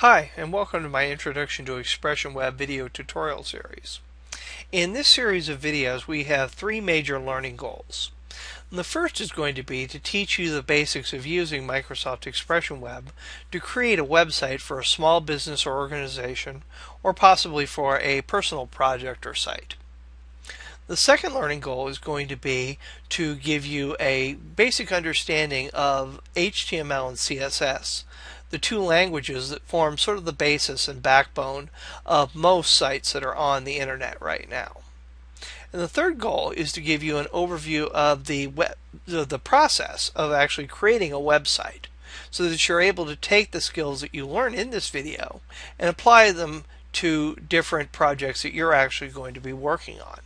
Hi, and welcome to my Introduction to Expression Web video tutorial series. In this series of videos, we have three major learning goals. The first is going to be to teach you the basics of using Microsoft Expression Web to create a website for a small business or organization, or possibly for a personal project or site. The second learning goal is going to be to give you a basic understanding of HTML and CSS the two languages that form sort of the basis and backbone of most sites that are on the internet right now. And the third goal is to give you an overview of the web, the process of actually creating a website so that you're able to take the skills that you learn in this video and apply them to different projects that you're actually going to be working on.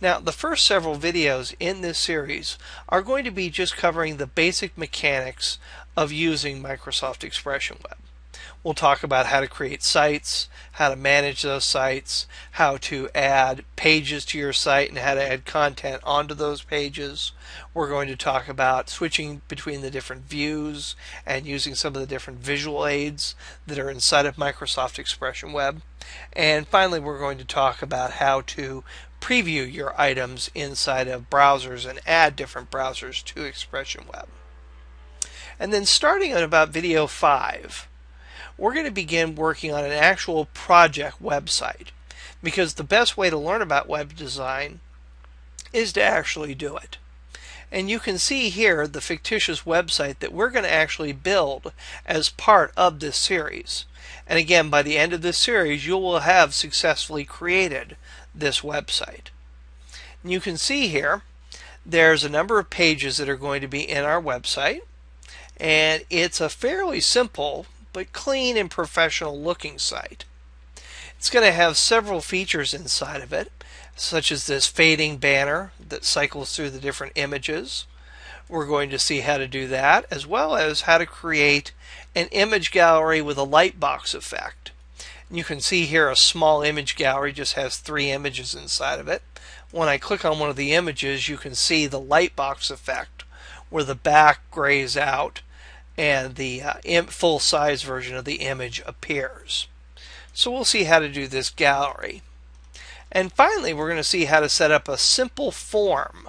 Now, the first several videos in this series are going to be just covering the basic mechanics of using Microsoft Expression Web. We'll talk about how to create sites, how to manage those sites, how to add pages to your site, and how to add content onto those pages. We're going to talk about switching between the different views and using some of the different visual aids that are inside of Microsoft Expression Web. And finally, we're going to talk about how to preview your items inside of browsers and add different browsers to Expression Web. And then starting at about video 5, we're going to begin working on an actual project website because the best way to learn about web design is to actually do it. And you can see here the fictitious website that we're going to actually build as part of this series. And again, by the end of this series, you will have successfully created this website. And you can see here there's a number of pages that are going to be in our website and it's a fairly simple but clean and professional looking site. It's going to have several features inside of it such as this fading banner that cycles through the different images. We're going to see how to do that as well as how to create an image gallery with a lightbox effect. You can see here a small image gallery just has three images inside of it. When I click on one of the images, you can see the lightbox effect where the back grays out and the uh, full size version of the image appears. So we'll see how to do this gallery. And finally, we're going to see how to set up a simple form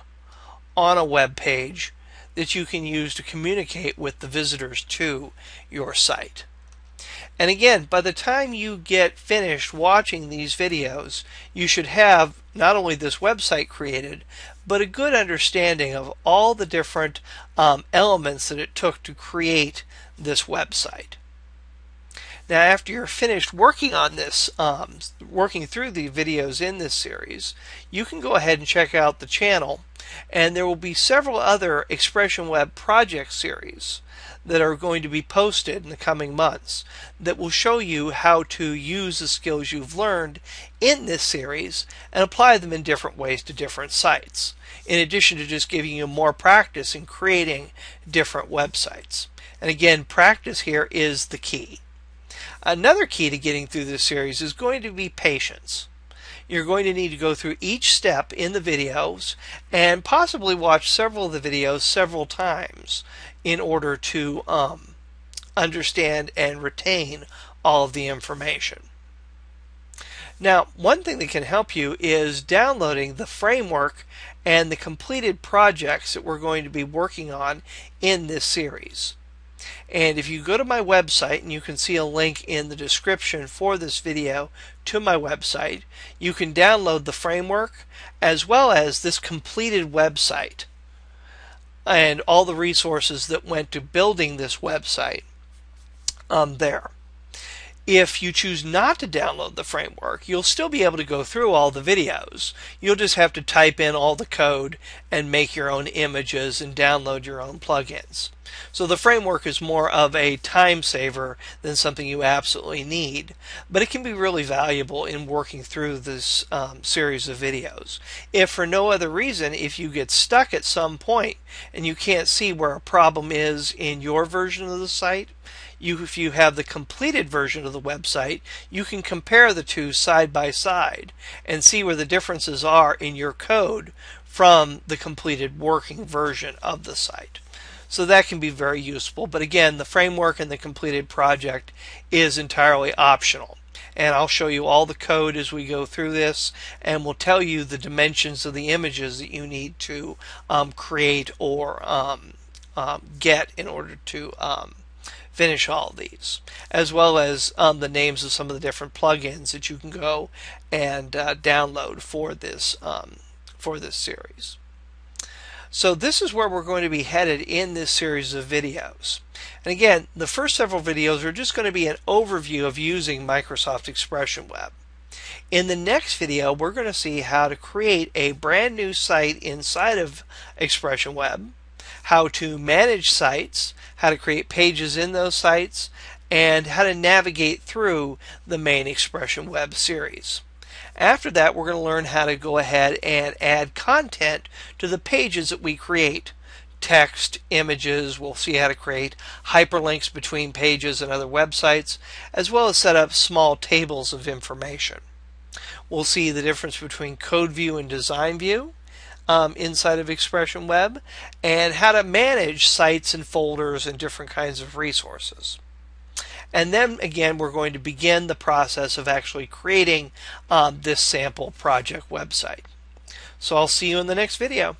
on a web page that you can use to communicate with the visitors to your site. And again, by the time you get finished watching these videos, you should have not only this website created, but a good understanding of all the different um, elements that it took to create this website. Now, after you're finished working on this, um, working through the videos in this series, you can go ahead and check out the channel, and there will be several other Expression Web project series that are going to be posted in the coming months that will show you how to use the skills you've learned in this series and apply them in different ways to different sites, in addition to just giving you more practice in creating different websites. And again, practice here is the key. Another key to getting through this series is going to be patience. You're going to need to go through each step in the videos and possibly watch several of the videos several times in order to um, understand and retain all of the information. Now, one thing that can help you is downloading the framework and the completed projects that we're going to be working on in this series. And if you go to my website, and you can see a link in the description for this video to my website, you can download the framework as well as this completed website and all the resources that went to building this website um, there. If you choose not to download the framework, you'll still be able to go through all the videos. You'll just have to type in all the code and make your own images and download your own plugins. So the framework is more of a time saver than something you absolutely need, but it can be really valuable in working through this um, series of videos. If for no other reason, if you get stuck at some point and you can't see where a problem is in your version of the site, you if you have the completed version of the website, you can compare the two side by side and see where the differences are in your code from the completed working version of the site. So that can be very useful. But again, the framework and the completed project is entirely optional. And I'll show you all the code as we go through this, and we'll tell you the dimensions of the images that you need to um, create or um, um, get in order to um, finish all these, as well as um, the names of some of the different plugins that you can go and uh, download for this um, for this series. So this is where we're going to be headed in this series of videos. And again, the first several videos are just going to be an overview of using Microsoft Expression Web. In the next video, we're going to see how to create a brand new site inside of Expression Web, how to manage sites, how to create pages in those sites, and how to navigate through the main Expression Web series. After that, we're going to learn how to go ahead and add content to the pages that we create. Text, images, we'll see how to create hyperlinks between pages and other websites, as well as set up small tables of information. We'll see the difference between code view and design view um, inside of Expression Web, and how to manage sites and folders and different kinds of resources. And then again, we're going to begin the process of actually creating um, this sample project website. So I'll see you in the next video.